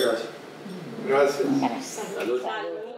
Gracias. Gracias.